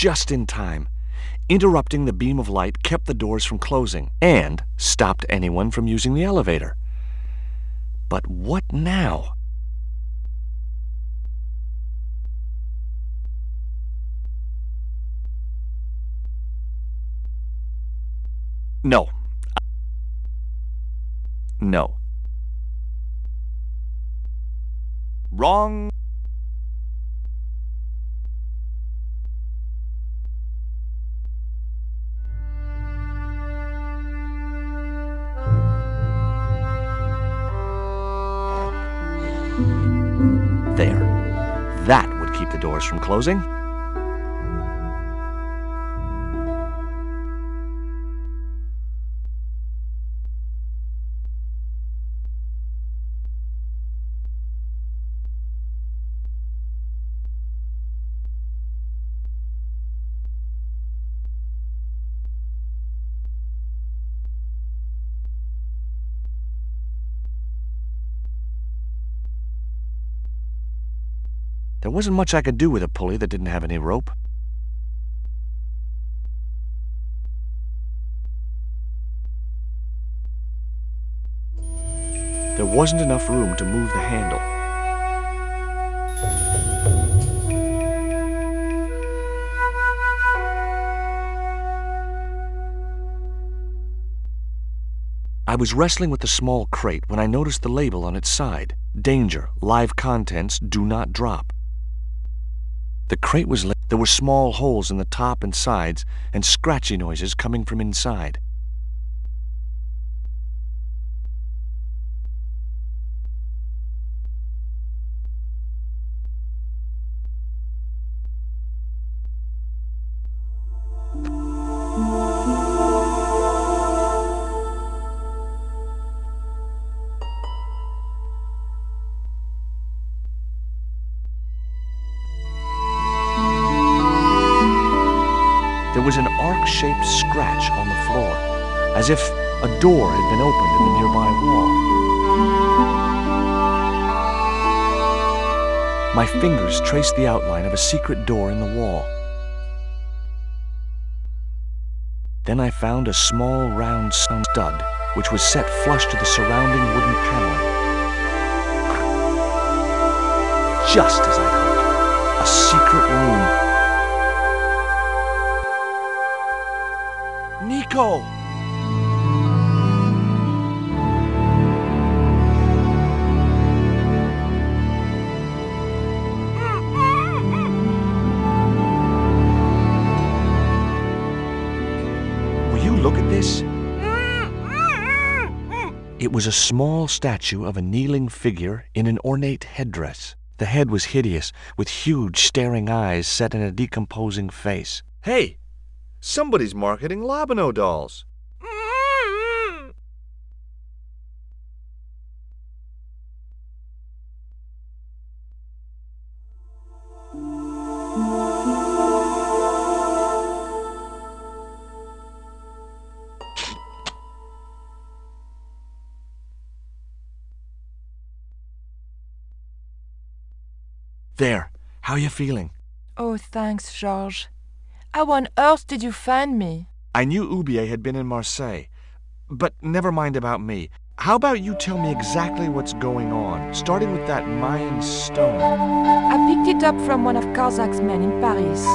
just in time. Interrupting the beam of light kept the doors from closing and stopped anyone from using the elevator. But what now? No. No. Wrong. From closing. Wasn't much I could do with a pulley that didn't have any rope. There wasn't enough room to move the handle. I was wrestling with the small crate when I noticed the label on its side. Danger, live contents do not drop. The crate was lit. There were small holes in the top and sides and scratchy noises coming from inside. Arc-shaped scratch on the floor, as if a door had been opened in the nearby wall. My fingers traced the outline of a secret door in the wall. Then I found a small round stone stud, which was set flush to the surrounding wooden paneling. Just as I'd hoped, a secret room Nico! Will you look at this? It was a small statue of a kneeling figure in an ornate headdress. The head was hideous, with huge staring eyes set in a decomposing face. Hey, Somebody's marketing Lobino dolls. There. How are you feeling? Oh, thanks, Georges. How on earth did you find me? I knew Oubier had been in Marseille. But never mind about me. How about you tell me exactly what's going on, starting with that Mayan stone? I picked it up from one of Karzak's men in Paris.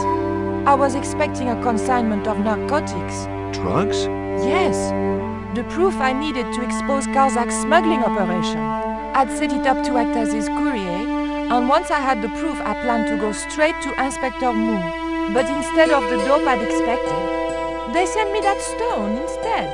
I was expecting a consignment of narcotics. Drugs? Yes. The proof I needed to expose Karzak's smuggling operation. I'd set it up to act as his courier, and once I had the proof, I planned to go straight to Inspector Mou. But instead of the dope I'd expected, they sent me that stone instead.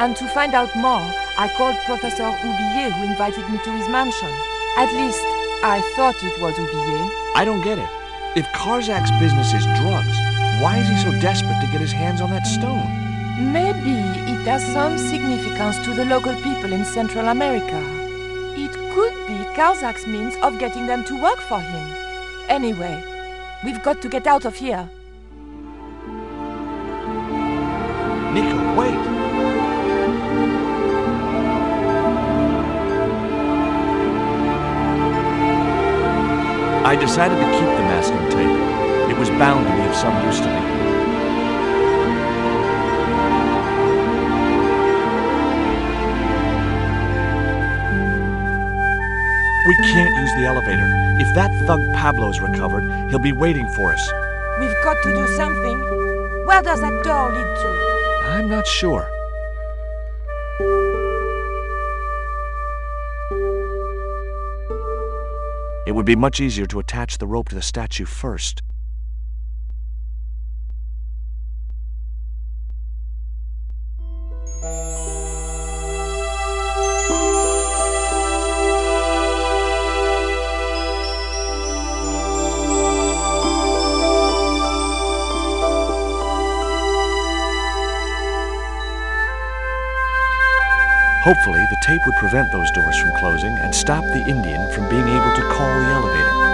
And to find out more, I called Professor Oubier, who invited me to his mansion. At least, I thought it was Oubier. I don't get it. If Karzak's business is drugs, why is he so desperate to get his hands on that stone? Maybe it has some significance to the local people in Central America. It could be Karzak's means of getting them to work for him. Anyway, we've got to get out of here. Nico, wait! I decided to keep the masking tape. It was bound to be of some use to me. We can't use the elevator. If that thug Pablo's recovered, he'll be waiting for us. We've got to do something. Where does that door lead to? I'm not sure. It would be much easier to attach the rope to the statue first. Hopefully, the tape would prevent those doors from closing and stop the Indian from being able to call the elevator.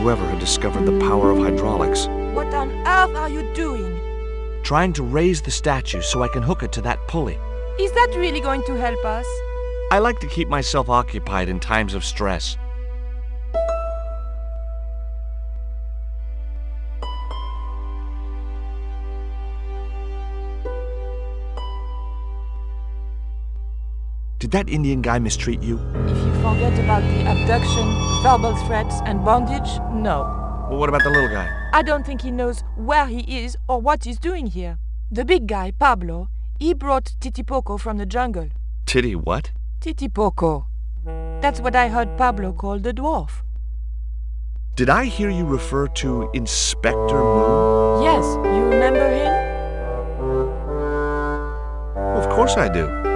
Whoever had discovered the power of hydraulics, What on earth are you doing? trying to raise the statue so I can hook it to that pulley. Is that really going to help us? I like to keep myself occupied in times of stress. Did that Indian guy mistreat you? If you forget about the abduction, verbal threats, and bondage, no. Well, what about the little guy? I don't think he knows where he is or what he's doing here. The big guy, Pablo, he brought Titipoco from the jungle. Titty what? Titipoco. That's what I heard Pablo call the dwarf. Did I hear you refer to Inspector Moon? Yes, you remember him? Of course I do.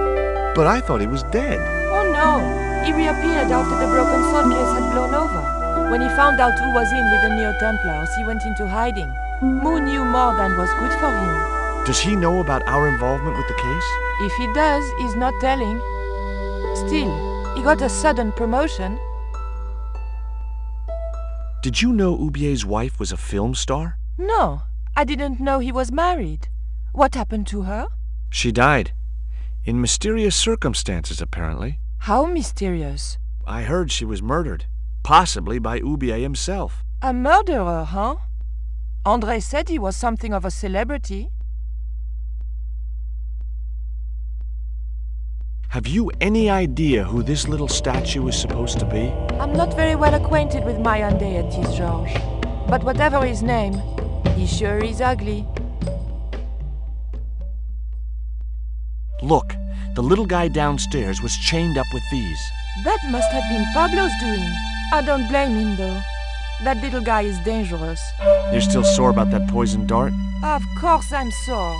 But I thought he was dead. Oh no, he reappeared after the broken sword case had blown over. When he found out who was in with the Neo Templars, he went into hiding. Moon knew more than was good for him. Does he know about our involvement with the case? If he does, he's not telling. Still, he got a sudden promotion. Did you know Oubier's wife was a film star? No, I didn't know he was married. What happened to her? She died. In mysterious circumstances, apparently. How mysterious. I heard she was murdered, possibly by Oubier himself. A murderer, huh? Andre said he was something of a celebrity. Have you any idea who this little statue is supposed to be? I'm not very well acquainted with Mayan deities, Georges. But whatever his name, he sure is ugly. Look, the little guy downstairs was chained up with these. That must have been Pablo's doing. I don't blame him, though. That little guy is dangerous. You're still sore about that poison dart? Of course I'm sore.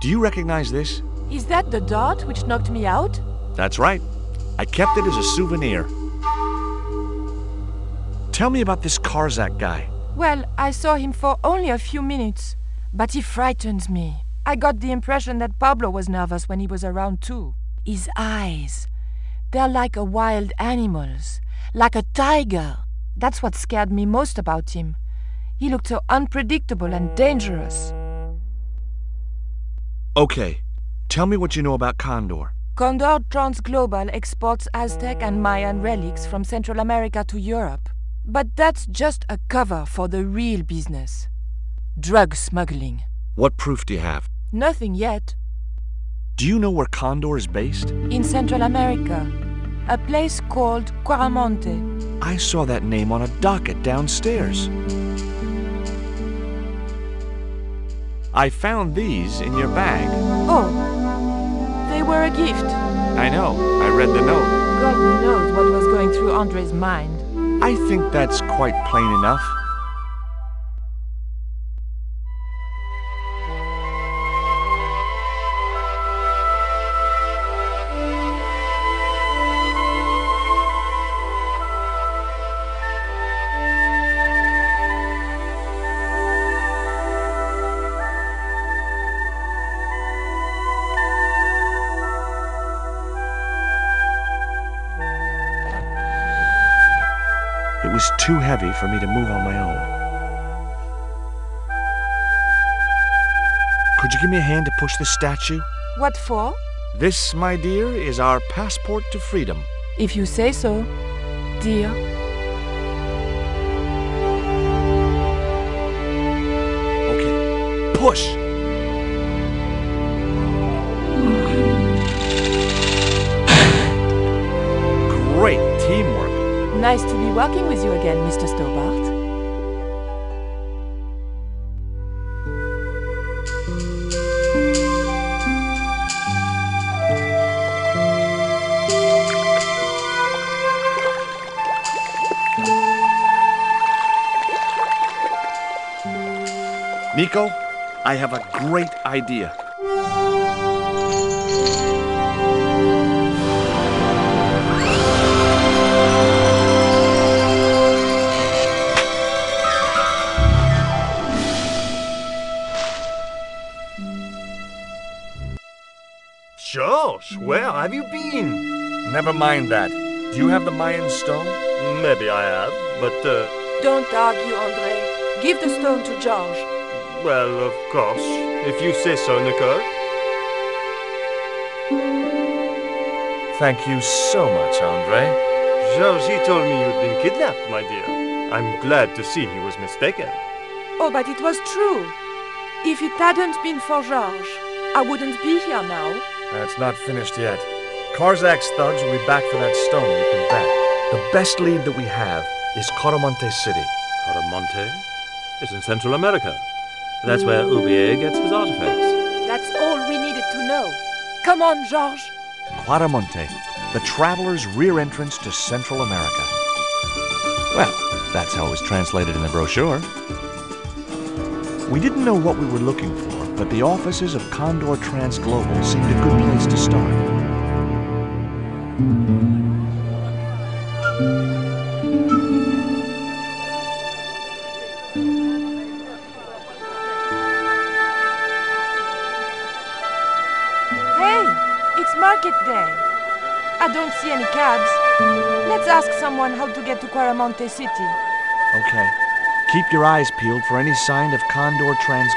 Do you recognize this? Is that the dart which knocked me out? That's right. I kept it as a souvenir. Tell me about this Karzak guy. Well, I saw him for only a few minutes, but he frightened me. I got the impression that Pablo was nervous when he was around too. His eyes, they're like a wild animal's, like a tiger. That's what scared me most about him. He looked so unpredictable and dangerous. Okay, tell me what you know about Condor. Condor Transglobal exports Aztec and Mayan relics from Central America to Europe. But that's just a cover for the real business drug smuggling. What proof do you have? Nothing yet. Do you know where Condor is based? In Central America, a place called Quaramonte. I saw that name on a docket downstairs. I found these in your bag. Oh, they were a gift. I know. I read the note. God knows what was going through Andre's mind. I think that's quite plain enough. Too heavy for me to move on my own. Could you give me a hand to push this statue? What for? This, my dear, is our passport to freedom. If you say so, dear. Okay, push! Great. Nice to be working with you again, Mr. Stobart. Nico, I have a great idea. George, where have you been? Never mind that. Do you have the Mayan stone? Maybe I have, but, uh, Don't argue, Andre. Give the stone to George. well, of course, if you say so, Nicole. Thank you so much, Andre. George, he told me you'd been kidnapped, my dear. I'm glad to see he was mistaken. Oh, but it was true. If it hadn't been for George, I wouldn't be here now. That's not finished yet. Karzak's thugs will be back for that stone, you can bet. The best lead that we have is Quaramonte City. Quaramonte is in Central America. That's where Oubier gets his artifacts. That's all we needed to know. Come on, George. Quaramonte, the traveler's rear entrance to Central America. Well, that's how it was translated in the brochure. We didn't know what we were looking for, but the offices of Condor Trans Global seemed a good place to start. Hey, it's market day. I don't see any cabs. Let's ask someone how to get to Quaramonte City. Okay. Keep your eyes peeled for any sign of Condor Trans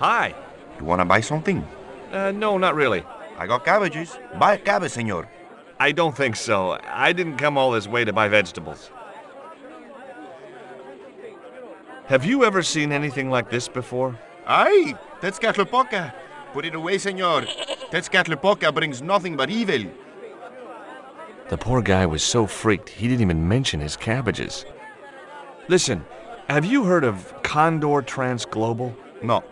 Hi. You wanna buy something? Uh, no, not really. I got cabbages. Buy a cabbage, senor. I don't think so. I didn't come all this way to buy vegetables. Have you ever seen anything like this before? Aye, Tezcatlipoca. Put it away, senor. That's Tezcatlipoca brings nothing but evil. The poor guy was so freaked he didn't even mention his cabbages. Listen, have you heard of Condor Trans Global? No.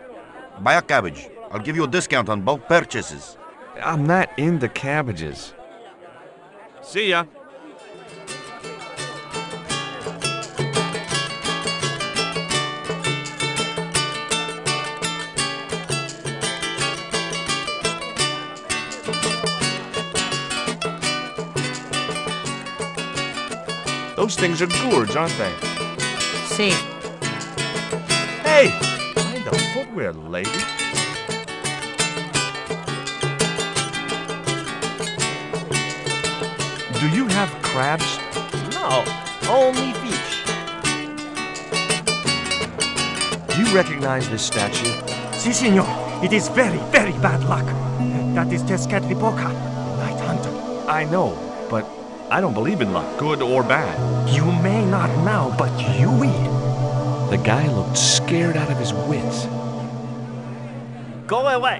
Buy a cabbage. I'll give you a discount on bulk purchases. I'm not into cabbages. See ya. Those things are gourds, aren't they? See, Hey! Footwear, lady. Do you have crabs? No, only fish. Do you recognize this statue? Si, senor. It is very, very bad luck. That is Tezcatlipoca, Night Hunter. I know, but I don't believe in luck, good or bad. You may not now, but you will. The guy looked scared out of his wits. Go away.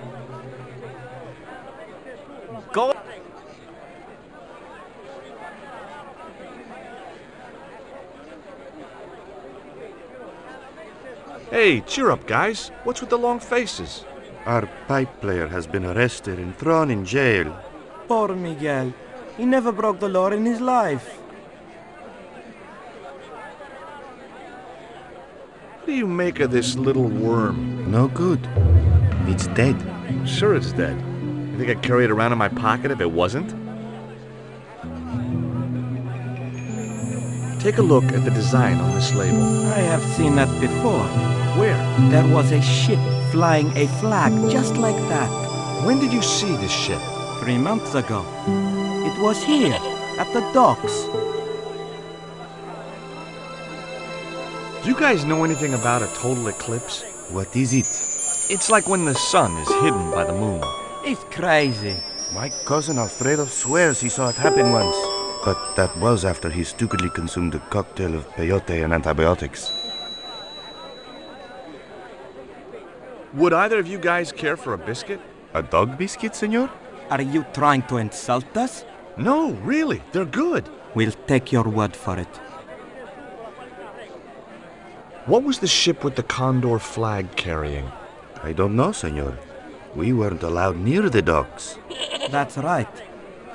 Go. Hey, cheer up, guys. What's with the long faces? Our pipe player has been arrested and thrown in jail. Poor Miguel. He never broke the law in his life. What do you make of this little worm? No good. It's dead. Sure it's dead. You think I'd carry it around in my pocket if it wasn't? Take a look at the design on this label. I have seen that before. Where? There was a ship flying a flag just like that When did you see this ship? three months ago. It was here, at the docks. Do you guys know anything about a total eclipse? What is it? It's like when the sun is hidden by the moon. It's crazy. My cousin Alfredo swears he saw it happen once. But that was after he stupidly consumed a cocktail of peyote and antibiotics. Would either of you guys care for a biscuit? A dog biscuit, senor? Are you trying to insult us? No, really, they're good. We'll take your word for it. What was the ship with the condor flag carrying? I don't know, senor. We weren't allowed near the docks. That's right.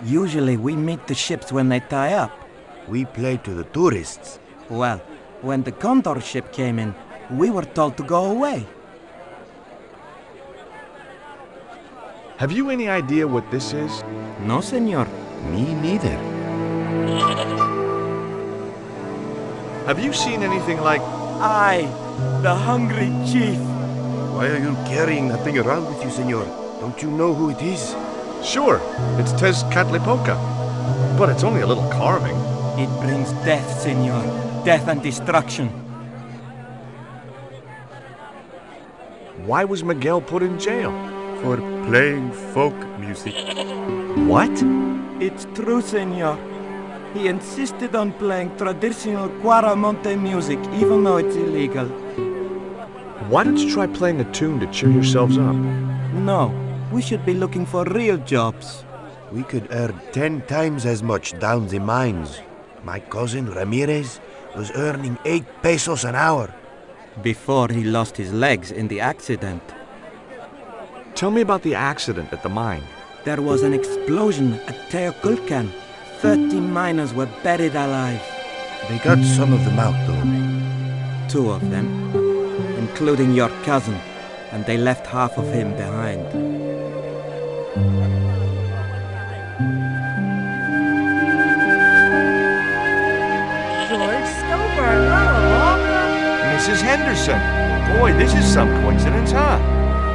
Usually we meet the ships when they tie up. We play to the tourists. Well, when the Condor ship came in, we were told to go away. Have you any idea what this is? No, senor. Me neither. Have you seen anything like. I, the hungry chief. Why are you carrying that thing around with you, senor? Don't you know who it is? Sure, it's Tezcatlipoca. But it's only a little carving. It brings death, senor. Death and destruction. Why was Miguel put in jail? For playing folk music. What? It's true, senor. He insisted on playing traditional Quaramonte music, even though it's illegal. Why don't you try playing a tune to cheer yourselves up? No, we should be looking for real jobs. We could earn ten times as much down the mines. My cousin Ramirez was earning eight pesos an hour. Before he lost his legs in the accident, Tell me about the accident at the mine. there was an explosion at Teoculcan. Thirty miners were buried alive. They got some of them out, though. Two of them, including your cousin, and they left half of him behind. George Stobart, hello, Mrs. Henderson. Boy, this is some coincidence, huh?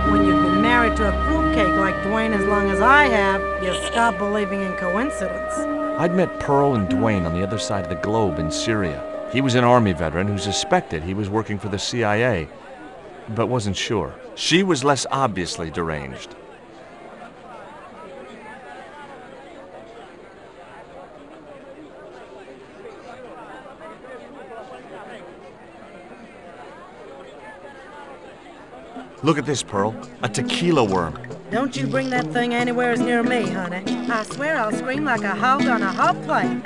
When you've been married to a fruitcake like Dwayne as long as I have, you stop believing in coincidence. I'd met Pearl and Dwayne on the other side of the globe in Syria. He was an Army veteran who suspected he was working for the CIA, but wasn't sure. She was less obviously deranged. Look at this, Pearl. A tequila worm. Don't you bring that thing anywhere near me, honey. I swear I'll scream like a hog on a hot plate.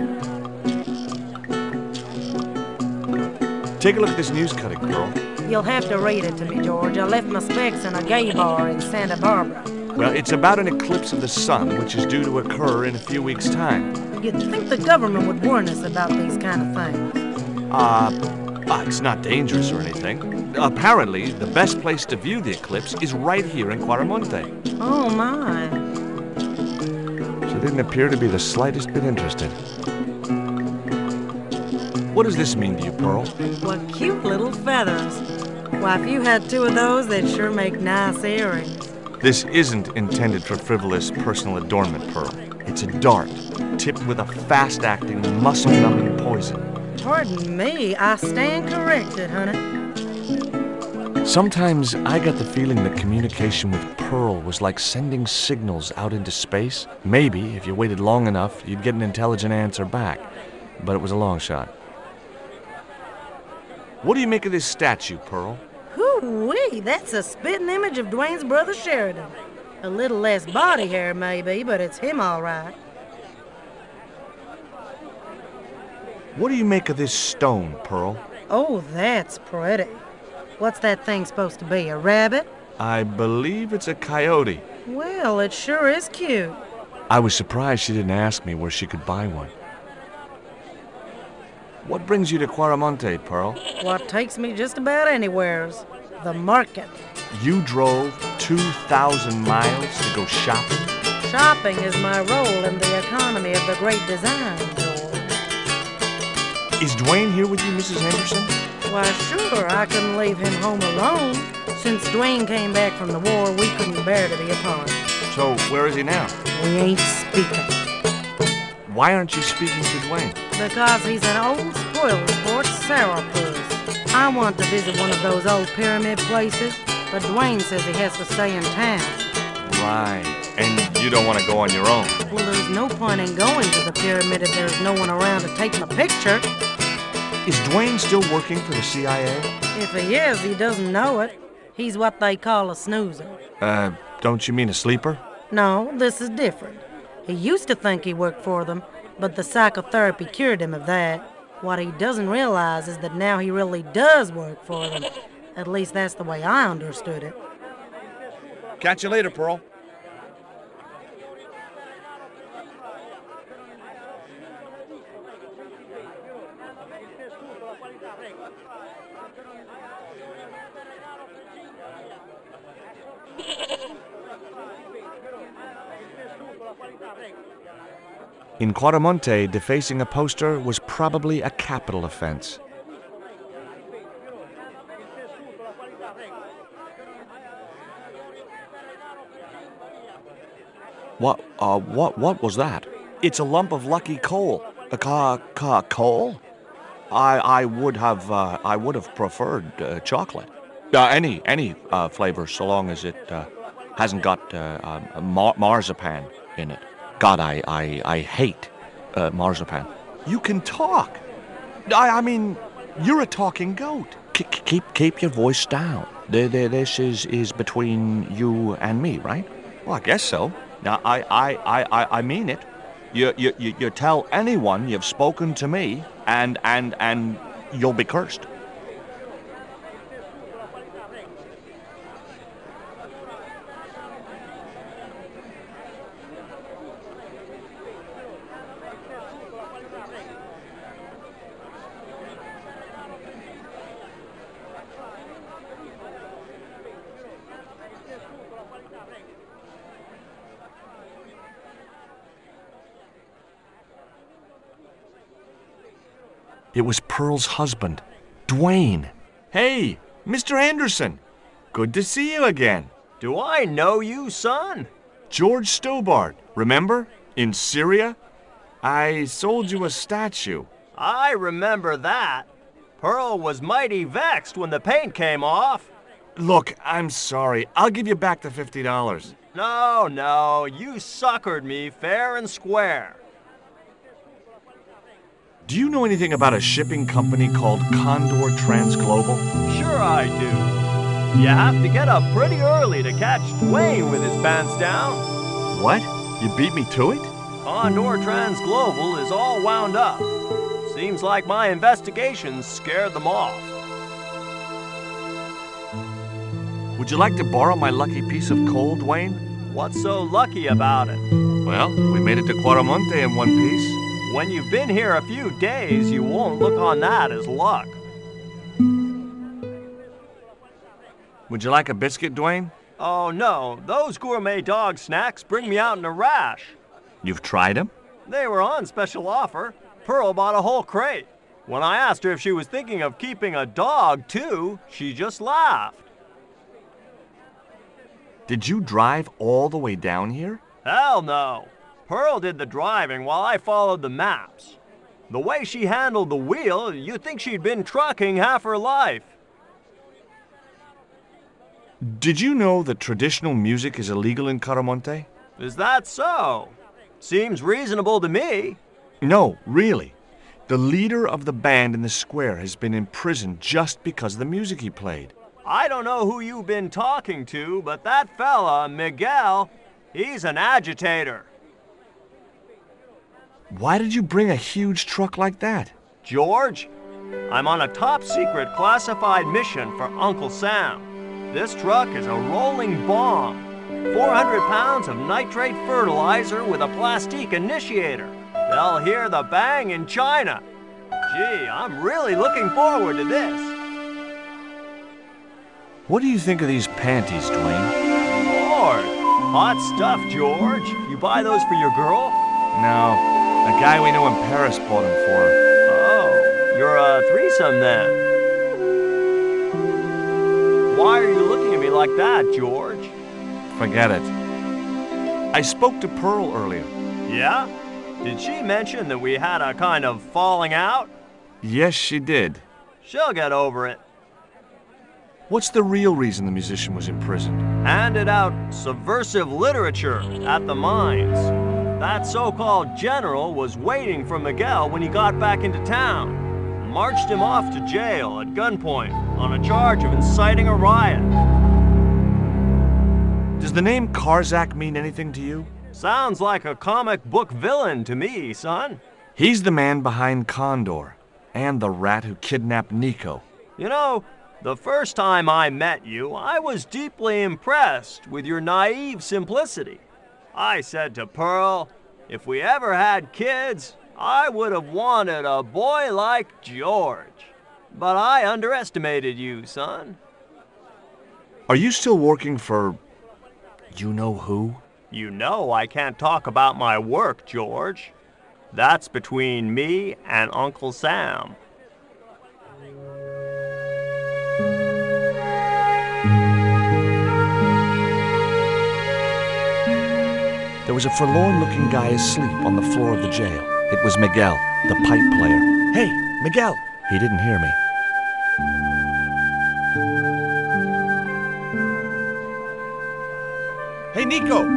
Take a look at this news cutting, Pearl. You'll have to read it to me, George. I left my specs in a gay bar in Santa Barbara. Well, it's about an eclipse of the sun, which is due to occur in a few weeks' time. You'd think the government would warn us about these kind of things. Uh, uh, it's not dangerous or anything. Apparently, the best place to view the eclipse is right here in Quaramonte. Oh, my. She didn't appear to be the slightest bit interested. What does this mean to you, Pearl? What cute little feathers. Why, if you had two of those, they'd sure make nice earrings. This isn't intended for frivolous personal adornment, Pearl. It's a dart, tipped with a fast acting, muscle numbing poison. Pardon me, I stand corrected, honey. Sometimes I got the feeling that communication with Pearl was like sending signals out into space. Maybe, if you waited long enough, you'd get an intelligent answer back. But it was a long shot. What do you make of this statue, Pearl? Hoo-wee, that's a spitting image of Dwayne's brother Sheridan. A little less body hair, maybe, but it's him all right. What do you make of this stone, Pearl? Oh, that's pretty. What's that thing supposed to be, a rabbit? I believe it's a coyote. Well, it sure is cute. I was surprised she didn't ask me where she could buy one. What brings you to Quaramonte, Pearl? What takes me just about anywheres. The market. You drove 2,000 miles to go shopping? Shopping is my role in the economy of the great design, George. Is Dwayne here with you, Mrs. Henderson? Why, sure, I couldn't leave him home alone. Since Dwayne came back from the war, we couldn't bear to be apart. So, where is he now? We ain't speaking. Why aren't you speaking to Dwayne? Because he's an old spoiled sport sourpuss. I want to visit one of those old pyramid places, but Dwayne says he has to stay in town. Right. And you don't want to go on your own. Well, there's no point in going to the pyramid if there's no one around to take my picture. Is Dwayne still working for the CIA? If he is, he doesn't know it. He's what they call a snoozer. Uh, don't you mean a sleeper? No, this is different. He used to think he worked for them, but the psychotherapy cured him of that. What he doesn't realize is that now he really does work for them. At least that's the way I understood it. Catch you later, Pearl. In Quaramonte, defacing a poster was probably a capital offense. What, uh, what, what was that? It's a lump of lucky coal. A car, ca, coal? I, I would have, uh, I would have preferred uh, chocolate. Uh, any, any uh, flavor, so long as it uh, hasn't got uh, mar- marzipan in it. God, I, I, I hate uh, marzipan. You can talk. I, I mean, you're a talking goat. K- keep, keep your voice down. Th- th- This is, is between you and me, right? Well, I guess so. Now, I, I, I, I, I mean it. You, you, you, you tell anyone you've spoken to me, and, and, and you'll be cursed. It was Pearl's husband, Dwayne. Hey, Mr. Anderson. Good to see you again. Do I know you, son? George Stobart, remember? In Syria? I sold you a statue. I remember that. Pearl was mighty vexed when the paint came off. Look, I'm sorry. I'll give you back the $50. No, no, you suckered me fair and square. Do you know anything about a shipping company called Condor Transglobal? Sure I do. You have to get up pretty early to catch Dwayne with his pants down. What? You beat me to it? Condor Transglobal is all wound up. Seems like my investigations scared them off. Would you like to borrow my lucky piece of coal, Dwayne? What's so lucky about it? Well, we made it to Quaramonte in one piece. When you've been here a few days, you won't look on that as luck. Would you like a biscuit, Dwayne? Oh no, those gourmet dog snacks bring me out in a rash. You've tried them? They were on special offer. Pearl bought a whole crate. When I asked her if she was thinking of keeping a dog too, she just laughed. Did you drive all the way down here? Hell no. Pearl did the driving while I followed the maps. The way she handled the wheel, you'd think she'd been trucking half her life. Did you know that traditional music is illegal in Quaramonte? Is that so? Seems reasonable to me. No, really. The leader of the band in the square has been imprisoned just because of the music he played. I don't know who you've been talking to, but that fella, Miguel, he's an agitator. Why did you bring a huge truck like that? George, I'm on a top secret classified mission for Uncle Sam. This truck is a rolling bomb. 400 pounds of nitrate fertilizer with a plastique initiator. They'll hear the bang in China. Gee, I'm really looking forward to this. What do you think of these panties, Dwayne? Lord, hot stuff, George. You buy those for your girl? No, a guy we know in Paris bought him for. Oh, uh, threesome then. Why are you looking at me like that, George? Forget it. I spoke to Pearl earlier. Yeah? Did she mention that we had a kind of falling out? Yes, she did. She'll get over it. What's the real reason the musician was imprisoned? Handed out subversive literature at the mines. That so called general was waiting for Miguel when he got back into town. Marched him off to jail at gunpoint on a charge of inciting a riot. Does the name Karzak mean anything to you? Sounds like a comic book villain to me, son. He's the man behind Condor, and the rat who kidnapped Nico. You know, the first time I met you, I was deeply impressed with your naive simplicity. I said to Pearl, if we ever had kids, I would have wanted a boy like George. But I underestimated you, son. Are you still working for. you know who? You know I can't talk about my work, George. That's between me and Uncle Sam. There was a forlorn looking guy asleep on the floor of the jail. It was Miguel, the pipe player. Hey, Miguel! He didn't hear me. Hey, Nico!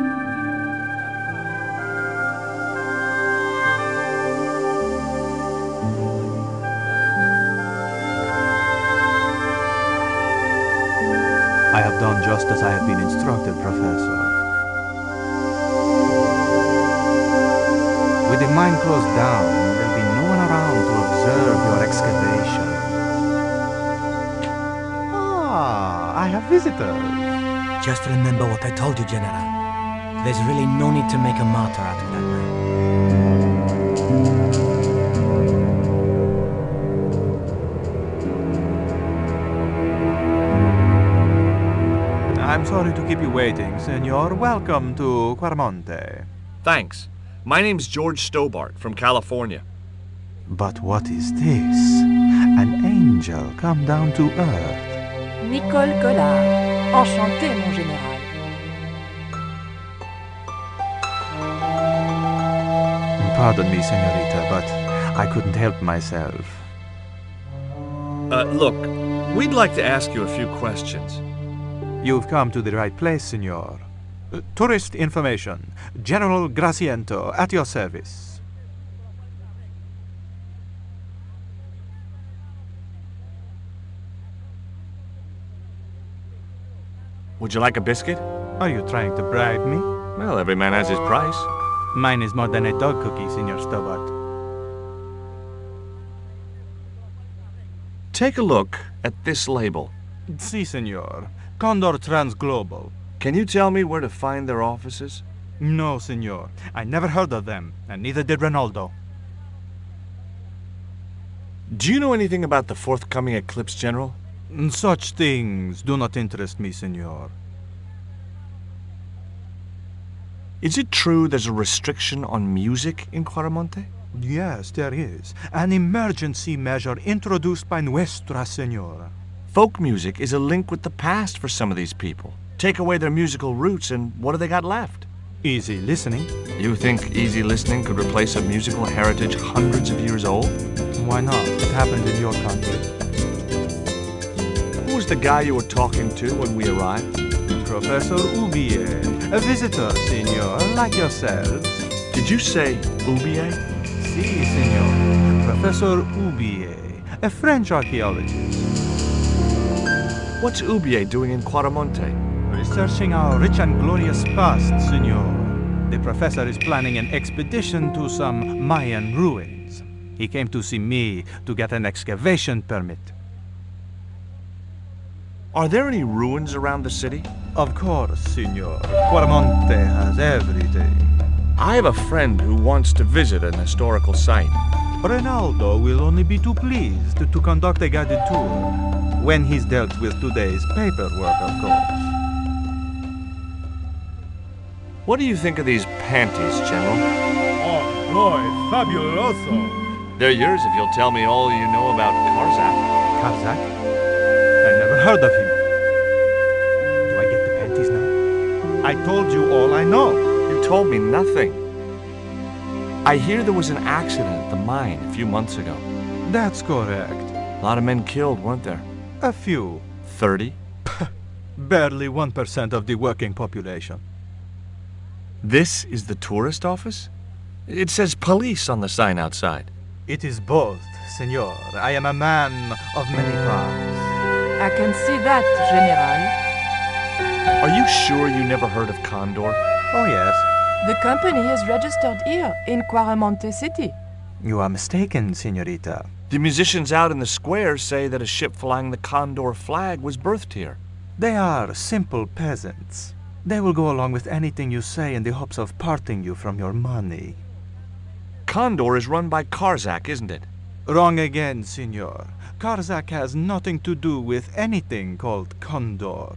I have done just as I have been instructed, Professor. Mine closed down, there'll be no one around to observe your excavation. Ah, I have visitors. Just remember what I told you, General. There's really no need to make a martyr out of that man. I'm sorry to keep you waiting, senor. Welcome to Quaramonte. Thanks. My name's George Stobart from California. But what is this? An angel come down to earth. Nicole Collard. Enchanté, mon général. Pardon me, senorita, but I couldn't help myself. Uh, look, we'd like to ask you a few questions. You've come to the right place, senor. Tourist information. General Graciento, at your service. Would you like a biscuit? Are you trying to bribe me? Well, every man has his price. Mine is more than a dog cookie, Senor Stobart. Take a look at this label. Si, senor. Condor Transglobal. Can you tell me where to find their offices? No, senor. I never heard of them, and neither did Ronaldo. Do you know anything about the forthcoming eclipse, General? Mm, such things do not interest me, senor. Is it true there's a restriction on music in Quaramonte? Yes, there is. An emergency measure introduced by Nuestra Senora. Folk music is a link with the past for some of these people. Take away their musical roots, and what do they got left? Easy listening. You think easy listening could replace a musical heritage hundreds of years old? Why not? It happened in your country. Who was the guy you were talking to when we arrived? Professor Oubier, a visitor, senor, like yourselves. Did you say Oubier? Si, senor. Professor Oubier, a French archaeologist. What's Oubier doing in Quaramonte? Researching our rich and glorious past, senor. The professor is planning an expedition to some Mayan ruins. He came to see me to get an excavation permit. Are there any ruins around the city? Of course, senor. Quaramonte has everything. I have a friend who wants to visit an historical site. Ronaldo will only be too pleased to conduct a guided tour when he's dealt with today's paperwork, of course. What do you think of these panties, General? Oh boy, fabuloso! They're yours if you'll tell me all you know about Karzak. Karzak? I never heard of him. Do I get the panties now? I told you all I know. You told me nothing. I hear there was an accident at the mine a few months ago. That's correct. A lot of men killed, weren't there? A few. Thirty? Barely 1% of the working population. This is the tourist office? It says police on the sign outside. It is both, senor. I am a man of many parts. I can see that, General. Are you sure you never heard of Condor? Oh, yes. The company is registered here in Quaramonte City. You are mistaken, senorita. The musicians out in the square say that a ship flying the Condor flag was berthed here. They are simple peasants. They will go along with anything you say in the hopes of parting you from your money. Condor is run by Karzak, isn't it? Wrong again, senor. Karzak has nothing to do with anything called Condor.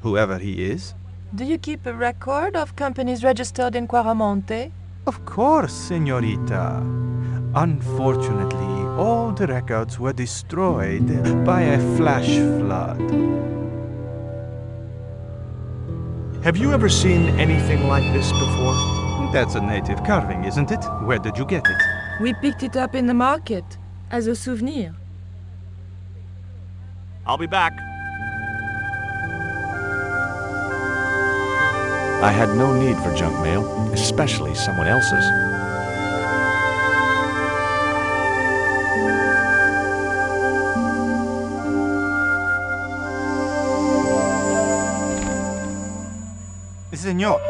Whoever he is. Do you keep a record of companies registered in Quaramonte? Of course, senorita. Unfortunately, all the records were destroyed by a flash flood. Have you ever seen anything like this before? That's a native carving, isn't it? Where did you get it? We picked it up in the market as a souvenir. I'll be back. I had no need for junk mail, especially someone else's. Senor.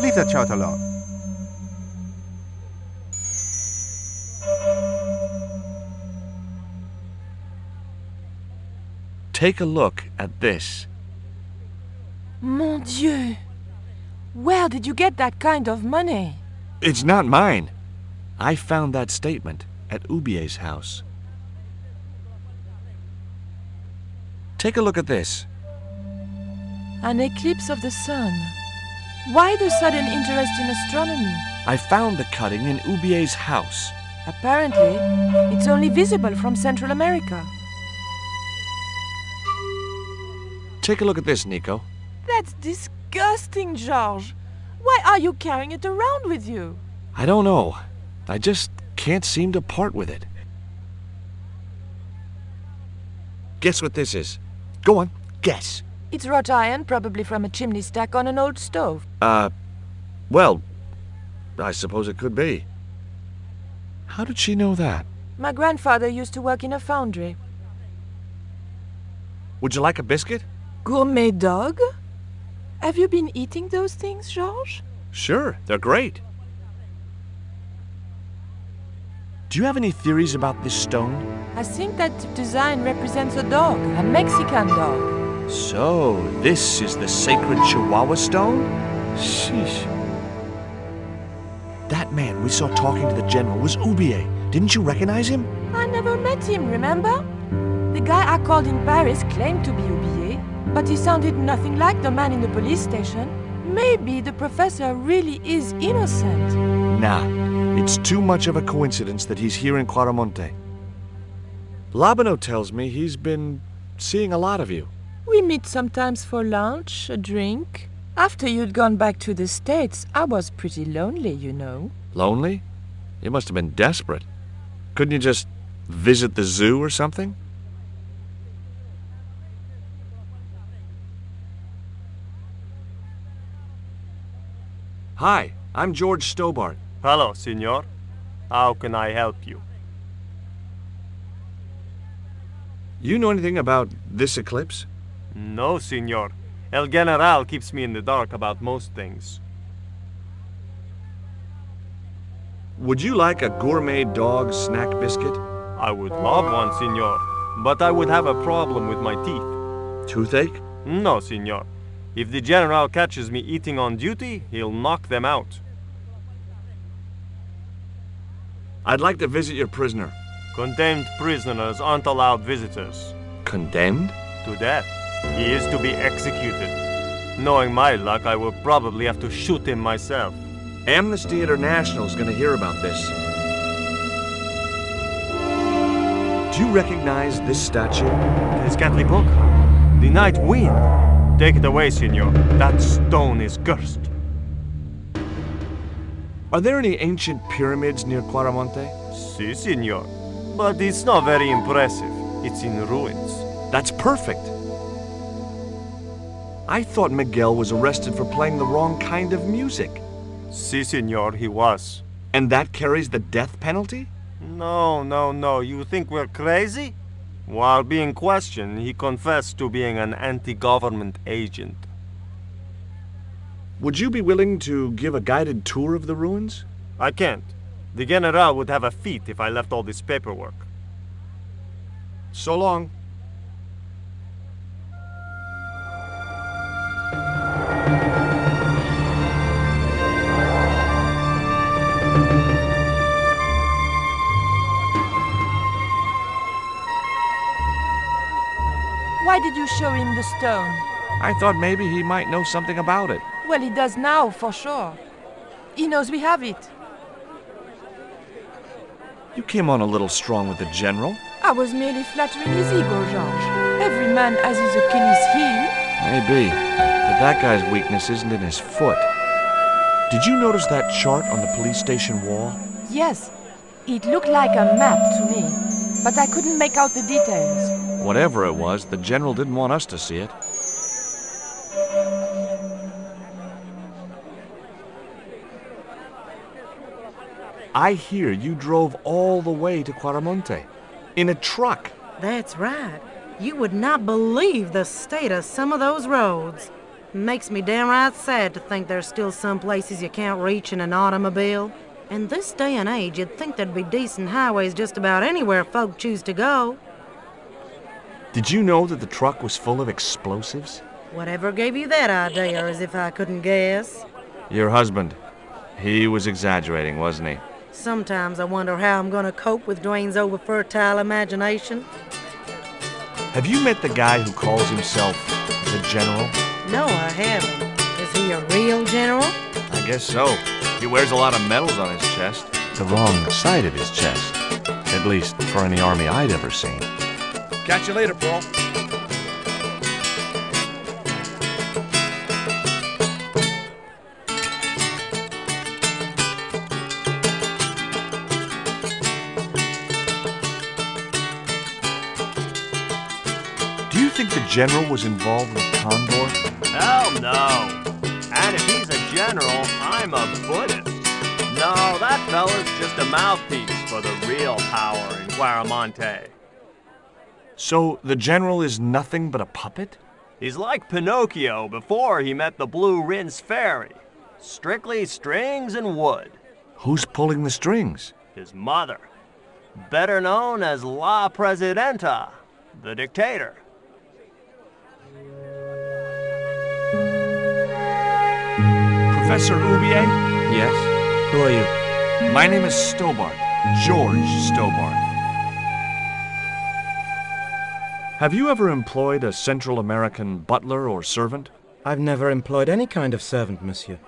Leave that child alone. Take a look at this. Mon Dieu! Where did you get that kind of money? It's not mine. I found that statement at Oubier's house. Take a look at this. An eclipse of the sun. Why the sudden interest in astronomy? I found the cutting in Oubier's house. Apparently, it's only visible from Central America. Take a look at this, Nico. That's disgusting, George. Why are you carrying it around with you? I don't know. I just can't seem to part with it. Guess what this is? Go on, guess. It's wrought iron, probably from a chimney stack on an old stove. Uh, well, I suppose it could be. How did she know that? My grandfather used to work in a foundry. Would you like a biscuit? Gourmet dog? Have you been eating those things, Georges? Sure, they're great. Do you have any theories about this stone? I think that design represents a dog, a Mexican dog. So, this is the sacred Chihuahua stone? Sheesh. That man we saw talking to the general was Oubier. Didn't you recognize him? I never met him, remember? The guy I called in Paris claimed to be Oubier, but he sounded nothing like the man in the police station. Maybe the professor really is innocent. Nah, it's too much of a coincidence that he's here in Quaramonte. Labano tells me he's been seeing a lot of you. We meet sometimes for lunch, a drink. After you'd gone back to the States, I was pretty lonely, you know. Lonely? You must have been desperate. Couldn't you just visit the zoo or something? Hi, I'm George Stobart. Hello, senor. How can I help you? You know anything about this eclipse? No, senor. El General keeps me in the dark about most things. Would you like a gourmet dog snack biscuit? I would love one, senor, but I would have a problem with my teeth. Toothache? No, senor. If the General catches me eating on duty, he'll knock them out. I'd like to visit your prisoner. Condemned prisoners aren't allowed visitors. Condemned? To death. He is to be executed. Knowing my luck, I will probably have to shoot him myself. Amnesty International is going to hear about this. Do you recognize this statue? Tezcatlipoca, the night wind. Take it away, senor. That stone is cursed. Are there any ancient pyramids near Quaramonte? Si, senor. But it's not very impressive. It's in ruins. That's perfect. I thought Miguel was arrested for playing the wrong kind of music. Si, senor, he was. And that carries the death penalty? No, no, no. You think we're crazy? While being questioned, he confessed to being an anti government agent. Would you be willing to give a guided tour of the ruins? I can't. The General would have a fit if I left all this paperwork. So long. Show him the stone? I thought maybe he might know something about it. Well, he does now, for sure. He knows we have it. You came on a little strong with the general. I was merely flattering his ego, Georges. Every man has his Achilles heel. Maybe. But that guy's weakness isn't in his foot. Did you notice that chart on the police station wall? Yes, it looked like a map to me, but I couldn't make out the details. Whatever it was, the general didn't want us to see it. I hear you drove all the way to Quaramonte in a truck. That's right. You would not believe the state of some of those roads. Makes me downright sad to think there's still some places you can't reach in an automobile. In this day and age, you'd think there'd be decent highways just about anywhere folk choose to go. Did you know that the truck was full of explosives? Whatever gave you that idea, as if I couldn't guess? Your husband. He was exaggerating, wasn't he? Sometimes I wonder how I'm gonna cope with Dwayne's over fertile imagination. Have you met the guy who calls himself the General? No, I haven't. Is he a real general? I guess so. He wears a lot of medals on his chest. The wrong side of his chest. At least for any army I'd ever seen. Catch you later, Paul. Do you think the General was involved with Condor? Hell no. And if he's a general, I'm a Buddhist. No, that fella's just a mouthpiece for the real power in Quaramonte. So the General is nothing but a puppet? He's like Pinocchio before he met the Blue Rinse Fairy. Strictly strings and wood. Who's pulling the strings? His mother. Better known as La Presidenta, the dictator. Professor Oubier? Yes? Who are you? My name is Stobart. George Stobart. Have you ever employed a Central American butler or servant? I've never employed any kind of servant, monsieur.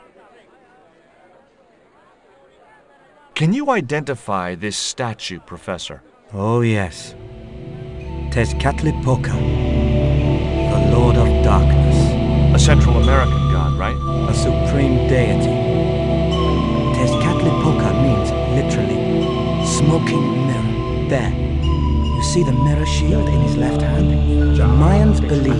Can you identify this statue, Professor? Oh, yes. Tezcatlipoca, the Lord of Darkness. A Central American god, right? A supreme deity. Tezcatlipoca means, literally, smoking mirror. There. You see the mirror shield in his left hand? The Mayans believed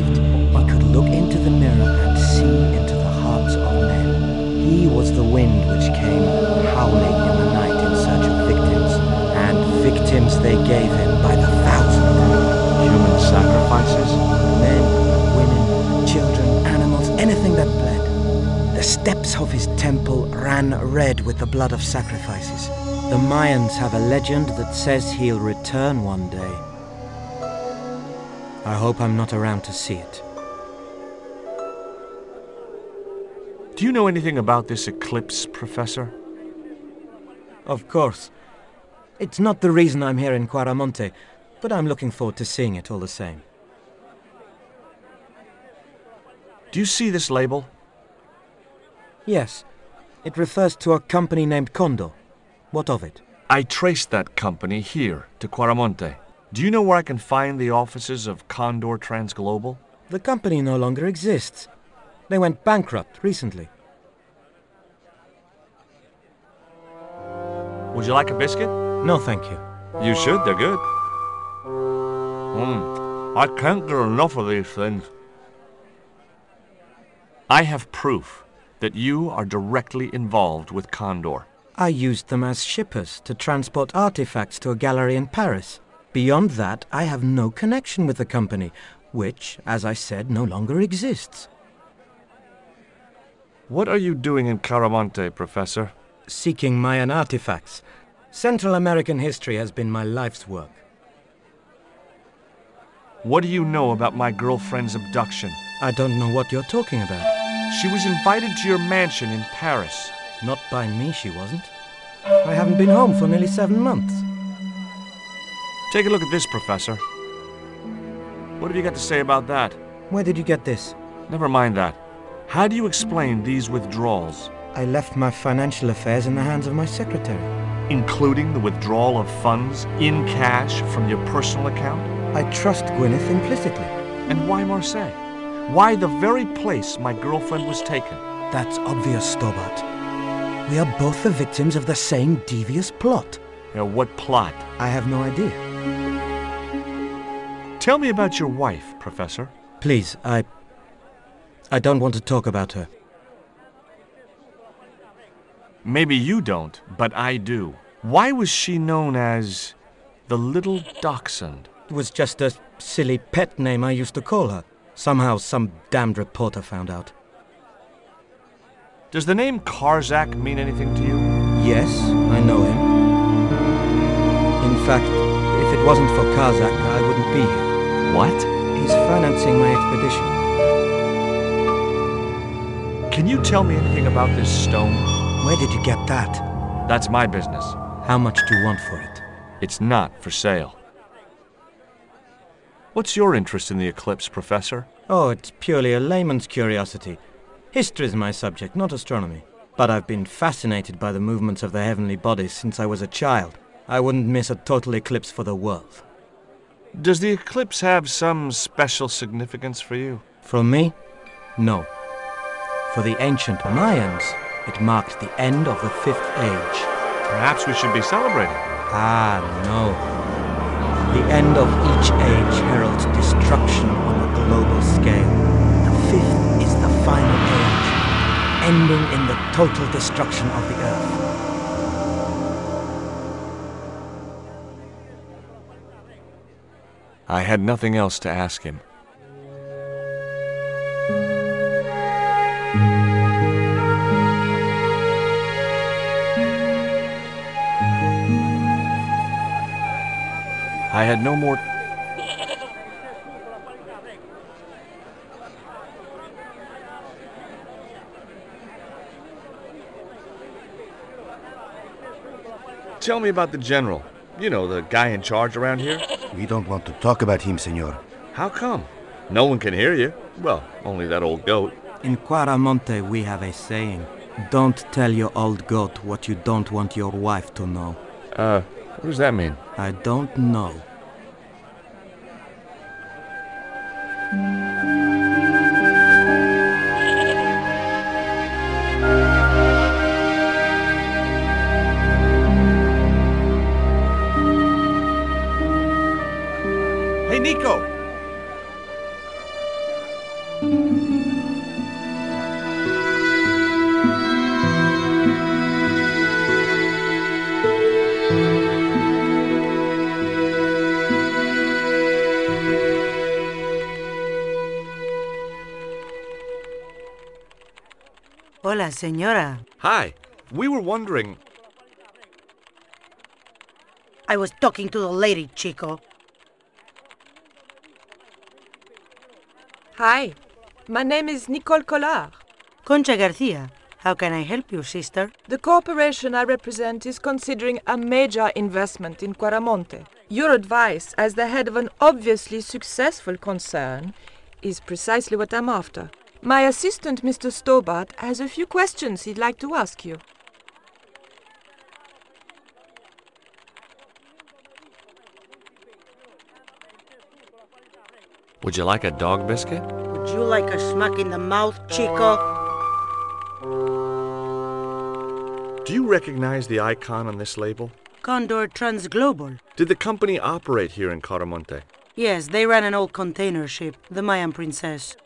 with the blood of sacrifices. The Mayans have a legend that says he'll return one day. I hope I'm not around to see it. Do you know anything about this eclipse, Professor? Of course. It's not the reason I'm here in Quaramonte, but I'm looking forward to seeing it all the same. Do you see this label? Yes. It refers to a company named Condor. What of it? I traced that company here to Quaramonte. Do you know where I can find the offices of Condor Transglobal? The company no longer exists. They went bankrupt recently. Would you like a biscuit? No, thank you. You should, they're good. Mmm, I can't get enough of these things. I have proof that you are directly involved with Condor. I used them as shippers to transport artifacts to a gallery in Paris. Beyond that, I have no connection with the company, which, as I said, no longer exists. What are you doing in Quaramonte, Professor? Seeking Mayan artifacts. Central American history has been my life's work. What do you know about my girlfriend's abduction? I don't know what you're talking about. She was invited to your mansion in Paris. Not by me, she wasn't. I haven't been home for nearly seven months. Take a look at this, Professor. What have you got to say about that? Where did you get this? Never mind that. How do you explain these withdrawals? I left my financial affairs in the hands of my secretary. Including the withdrawal of funds in cash from your personal account? I trust Gwyneth implicitly. And why Marseille? Why the very place my girlfriend was taken? That's obvious, Stobart. We are both the victims of the same devious plot. Yeah, what plot? I have no idea. Tell me about your wife, Professor. Please, I. I don't want to talk about her. Maybe you don't, but I do. Why was she known as the Little Dachshund? It was just a silly pet name I used to call her. Somehow some damned reporter found out. Does the name Karzak mean anything to you? Yes, I know him. In fact, if it wasn't for Karzak, I wouldn't be here. What? He's financing my expedition. Can you tell me anything about this stone? Where did you get that? That's my business. How much do you want for it? It's not for sale. What's your interest in the eclipse, Professor? Oh, it's purely a layman's curiosity. History is my subject, not astronomy. But I've been fascinated by the movements of the heavenly bodies since I was a child. I wouldn't miss a total eclipse for the world. Does the eclipse have some special significance for you? For me? No. For the ancient Mayans, it marked the end of the Fifth Age. Perhaps we should be celebrating. Ah, no. The end of each age heralds destruction on a global scale. The fifth is the final age, ending in the total destruction of the earth. I had nothing else to ask him. I had no more. Tell me about the general. You know, the guy in charge around here. We don't want to talk about him, senor. How come? No one can hear you. Well, only that old goat. In Quaramonte, we have a saying Don't tell your old goat what you don't want your wife to know. Uh, what does that mean? I don't know. Hey, Nico! Hola, señora. Hi. We were wondering. I was talking to the lady, Chico. Hi, my name is Nicole Collard. Concha Garcia. How can I help you, sister? The corporation I represent is considering a major investment in Quaramonte. Your advice, as the head of an obviously successful concern, is precisely what I'm after. My assistant, Mr. Stobart, has a few questions he'd like to ask you. Would you like a dog biscuit? Would you like a smack in the mouth, Chico? Do you recognize the icon on this label? Condor Transglobal. Did the company operate here in Quaramonte? Yes, they ran an old container ship, the Mayan Princess.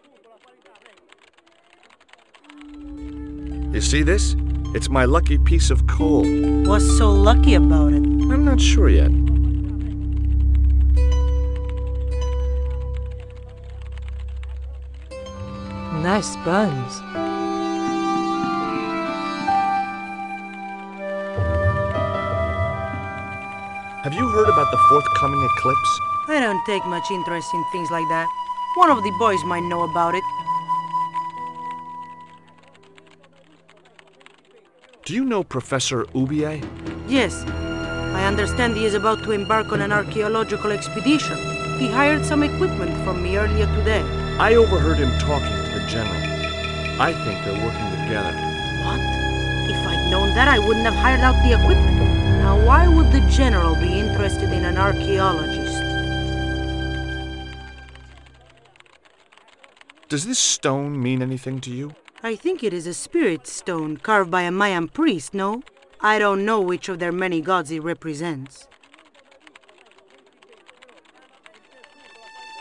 You see this? It's my lucky piece of coal. What's so lucky about it? I'm not sure yet. Nice buns. Have you heard about the forthcoming eclipse? I don't take much interest in things like that. One of the boys might know about it. Do you know Professor Oubier? Yes. I understand he is about to embark on an archaeological expedition. He hired some equipment from me earlier today. I overheard him talking to the general. I think they're working together. What? If I'd known that, I wouldn't have hired out the equipment. Now, why would the general be interested in an archaeologist? Does this stone mean anything to you? I think it is a spirit stone carved by a Mayan priest, no? I don't know which of their many gods it represents.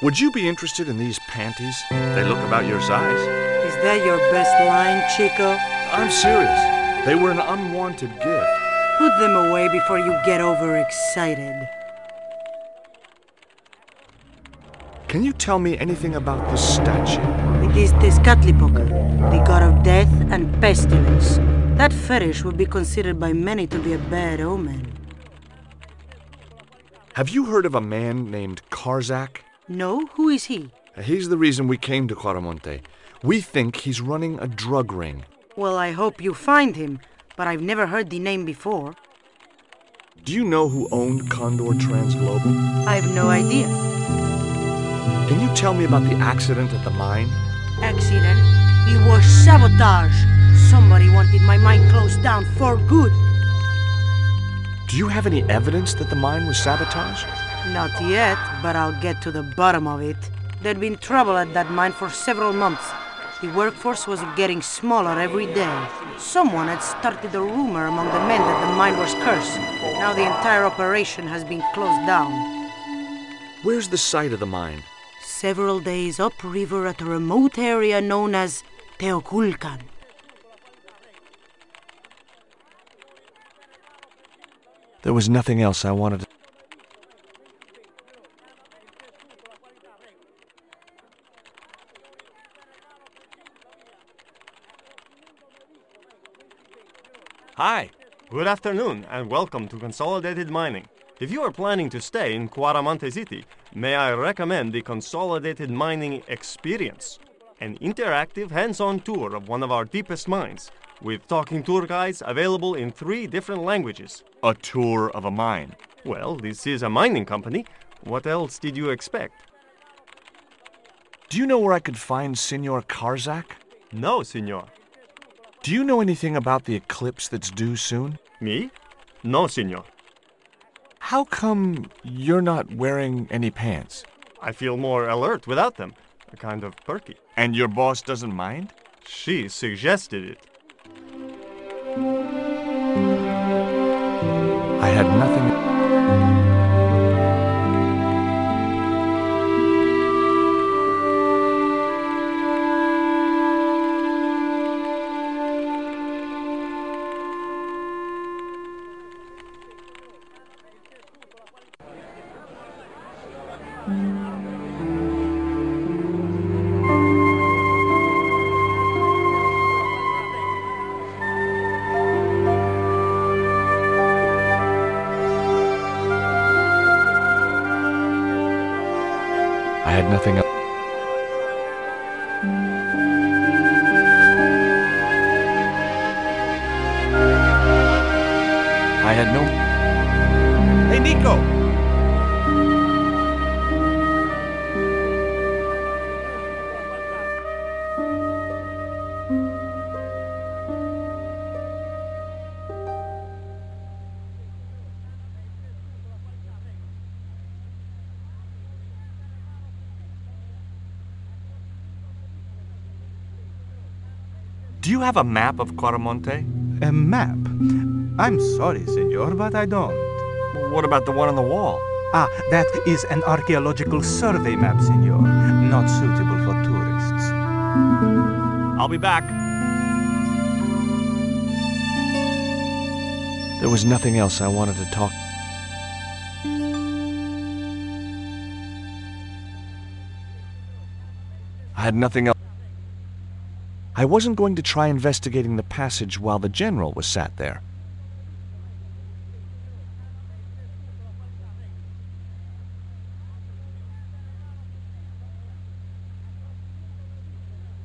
Would you be interested in these panties? They look about your size. Is that your best line, Chico? I'm serious. They were an unwanted gift. Put them away before you get overexcited. Can you tell me anything about this statue? It is Tezcatlipoca, the god of death and pestilence. That fetish would be considered by many to be a bad omen. Have you heard of a man named Karzak? No? Who is he? He's the reason we came to Quaramonte. We think he's running a drug ring. Well, I hope you find him, but I've never heard the name before. Do you know who owned Condor Transglobal? I've no idea. Can you tell me about the accident at the mine? Accident? It was sabotage. Somebody wanted my mine closed down for good. Do you have any evidence that the mine was sabotaged? Not yet, but I'll get to the bottom of it. There'd been trouble at that mine for several months. The workforce was getting smaller every day. Someone had started a rumor among the men that the mine was cursed. Now the entire operation has been closed down. Where's the site of the mine? Several days upriver at a remote area known as Teoculcan. There was nothing else I wanted to. Hi. Good afternoon, and welcome to Consolidated Mining. If you are planning to stay in Quaramonte City, may I recommend the Consolidated Mining Experience, an interactive hands-on tour of one of our deepest mines, with talking tour guides available in three different languages. A tour of a mine. Well, this is a mining company. What else did you expect? Do you know where I could find Senor Karzak? No, senor. Do you know anything about the eclipse that's due soon? Me? No, senor. How come you're not wearing any pants? I feel more alert without them. A kind of perky. And your boss doesn't mind? She suggested it. I had nothing. Have a map of Quaramonte? A map? I'm sorry, senor, but I don't. What about the one on the wall? Ah, that is an archaeological survey map, senor. Not suitable for tourists. I'll be back. There was nothing else I wanted to talk. I had nothing else. I wasn't going to try investigating the passage while the general was sat there.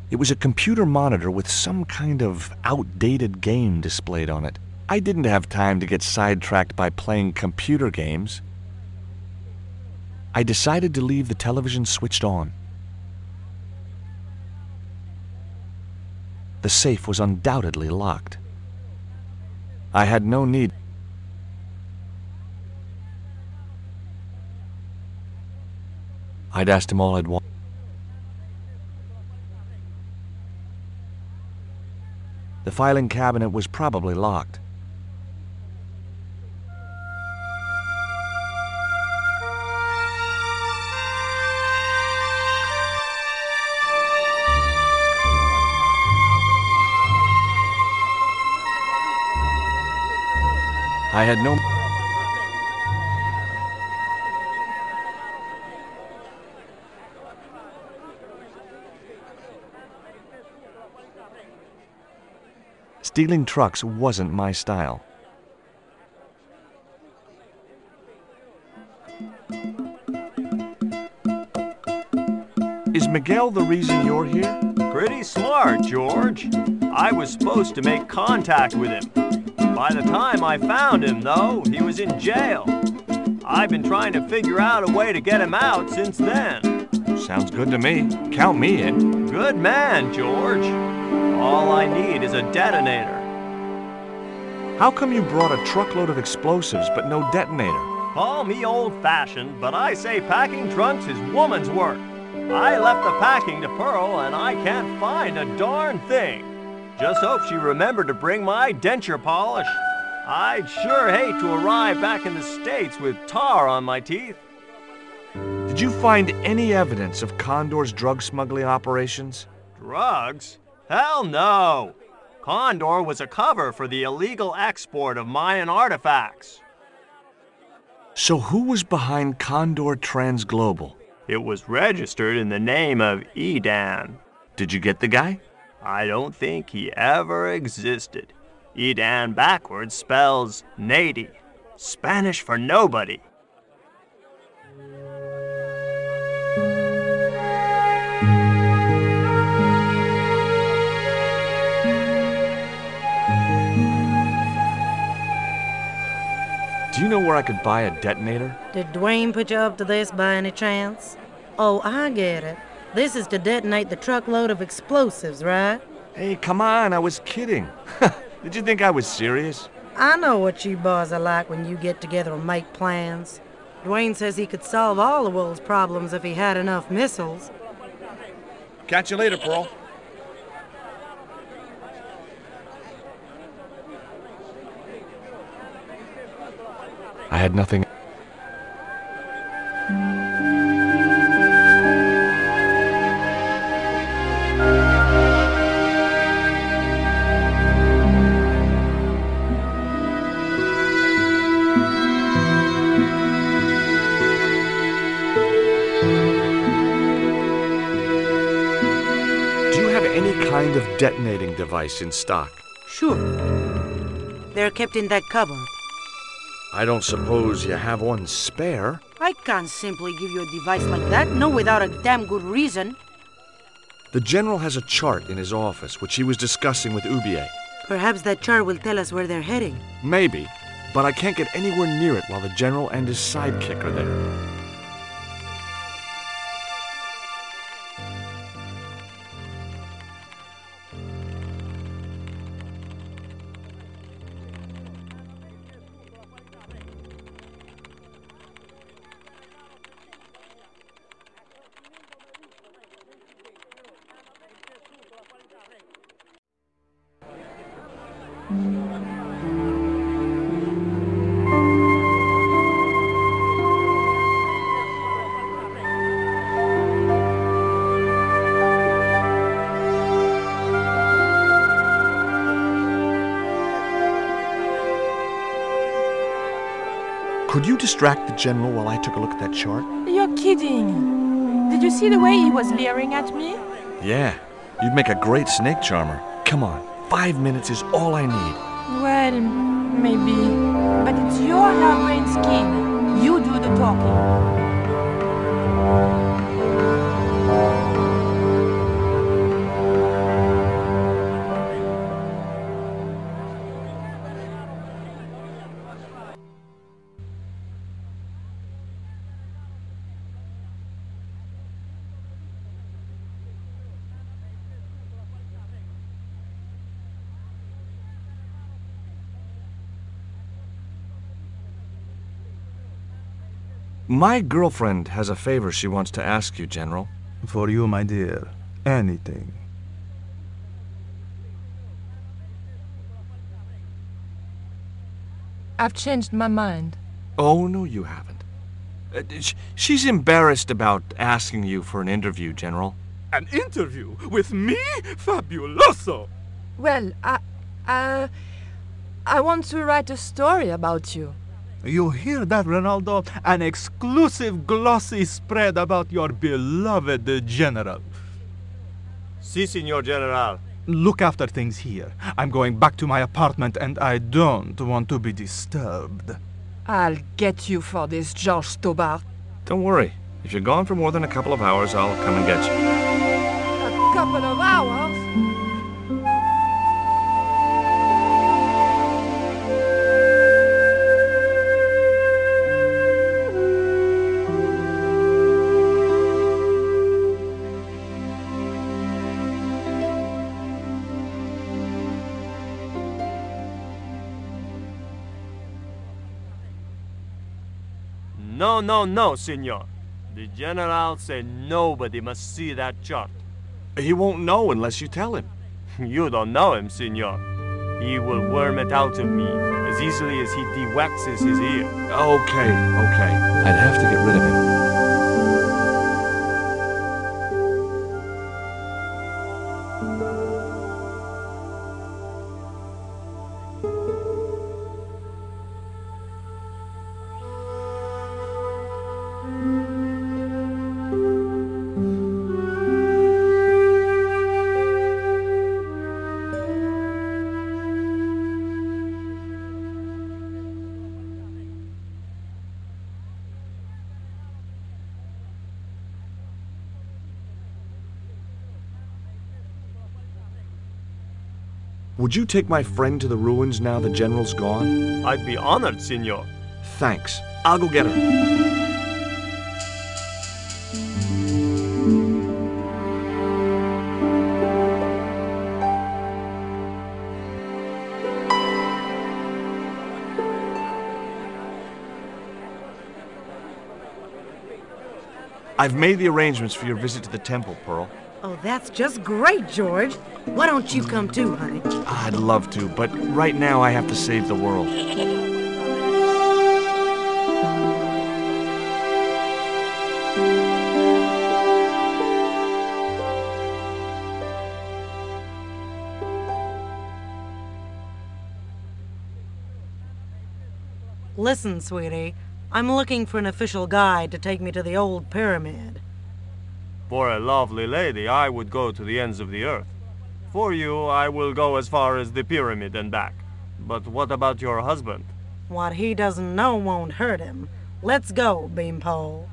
It was a computer monitor with some kind of outdated game displayed on it. I didn't have time to get sidetracked by playing computer games. I decided to leave the television switched on. The safe was undoubtedly locked. I had no need. I'd asked him all I'd want. The filing cabinet was probably locked. I had no. Stealing trucks wasn't my style. Is Miguel the reason you're here? Pretty smart, George. I was supposed to make contact with him. By the time I found him, though, he was in jail. I've been trying to figure out a way to get him out since then. Sounds good to me. Count me in. Good man, George. All I need is a detonator. How come you brought a truckload of explosives but no detonator? Call me old-fashioned, but I say packing trunks is woman's work. I left the packing to Pearl, and I can't find a darn thing. Just hope she remembered to bring my denture polish. I'd sure hate to arrive back in the States with tar on my teeth. Did you find any evidence of Condor's drug smuggling operations? Drugs? Hell no! Condor was a cover for the illegal export of Mayan artifacts. So who was behind Condor Transglobal? It was registered in the name of Edan. Did you get the guy? I don't think he ever existed. Edan backwards spells Nady, Spanish for nobody. Do you know where I could buy a detonator? Did Dwayne put you up to this by any chance? Oh, I get it. This is to detonate the truckload of explosives, right? Hey, come on, I was kidding. Did you think I was serious? I know what you boys are like when you get together and make plans. Dwayne says he could solve all the world's problems if he had enough missiles. Catch you later, Pearl. I had nothing. Detonating device in stock? Sure. They're kept in that cupboard. I don't suppose you have one spare. I can't simply give you a device like that, no without a damn good reason. The general has a chart in his office, which he was discussing with Oubier. Perhaps that chart will tell us where they're heading. Maybe, but I can't get anywhere near it while the general and his sidekick are there. Distract the general while I took a look at that chart? You're kidding. Did you see the way he was leering at me? Yeah. You'd make a great snake charmer. Come on. Five minutes is all I need. Well, maybe. But it's your harebrained scheme. You do the talking. My girlfriend has a favor she wants to ask you, General. For you, my dear, anything. I've changed my mind. Oh, no, you haven't. Uh, sh- she's embarrassed about asking you for an interview, General. An interview with me? Fabuloso! Well, I. I. I want to write a story about you. You hear that, Ronaldo? An exclusive glossy spread about your beloved general. Si, Signor General. Look after things here. I'm going back to my apartment and I don't want to be disturbed. I'll get you for this, George Stobart. Don't worry. If you're gone for more than a couple of hours, I'll come and get you. A couple of hours? No, no, no, Signor. The General said nobody must see that chart. He won't know unless you tell him. You don't know him, Signor. He will worm it out of me as easily as he de-waxes his ear. Okay, okay. I'd have to get rid of him. Would you take my friend to the ruins now the general's gone? I'd be honored, Signor. Thanks. I'll go get her. I've made the arrangements for your visit to the temple, Pearl. Oh, that's just great, George. Why don't you come too, honey? I'd love to, but right now I have to save the world. Listen, sweetie. I'm looking for an official guide to take me to the old pyramid. For a lovely lady, I would go to the ends of the earth. For you, I will go as far as the pyramid and back. But what about your husband? What he doesn't know won't hurt him. Let's go, Beanpole.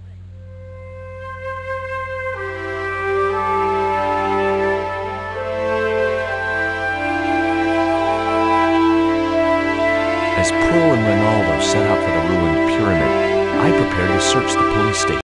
As Pearl and Ronaldo set out for the ruined pyramid, I prepared to search the police station.